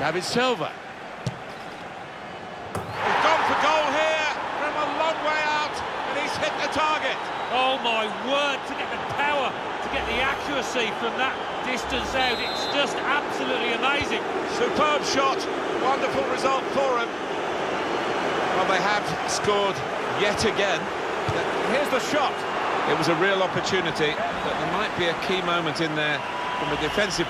David Silva. He's gone for goal here from a long way out, and he's hit the target. Oh my word, to get the power, to get the accuracy from that distance out, it's just absolutely amazing. Superb shot, wonderful result for him. Well, they have scored yet again. Here's the shot. It was a real opportunity, but there might be a key moment in there from a defensive